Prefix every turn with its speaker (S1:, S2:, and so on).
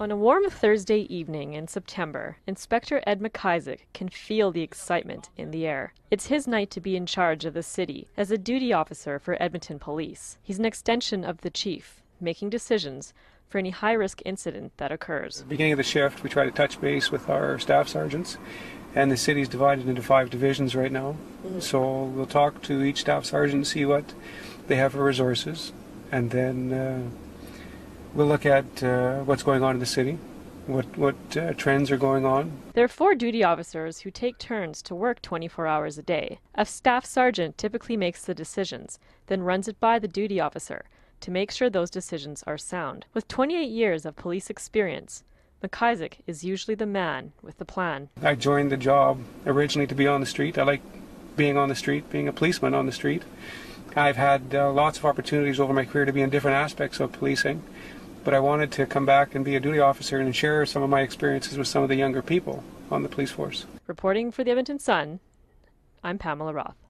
S1: On a warm Thursday evening in September, Inspector Ed McIsaac can feel the excitement in the air. It's his night to be in charge of the city as a duty officer for Edmonton Police. He's an extension of the chief, making decisions for any high risk incident that occurs.
S2: Beginning of the shift, we try to touch base with our staff sergeants, and the city's divided into five divisions right now. So we'll talk to each staff sergeant, see what they have for resources, and then uh, we'll look at uh, what's going on in the city, what what uh, trends are going on.
S1: There are four duty officers who take turns to work 24 hours a day. A staff sergeant typically makes the decisions, then runs it by the duty officer to make sure those decisions are sound. With 28 years of police experience, McIsaac is usually the man with the plan.
S2: I joined the job originally to be on the street. I like being on the street, being a policeman on the street. I've had uh, lots of opportunities over my career to be in different aspects of policing, but I wanted to come back and be a duty officer and share some of my experiences with some of the younger people on the police force.
S1: Reporting for the Edmonton Sun, I'm Pamela Roth.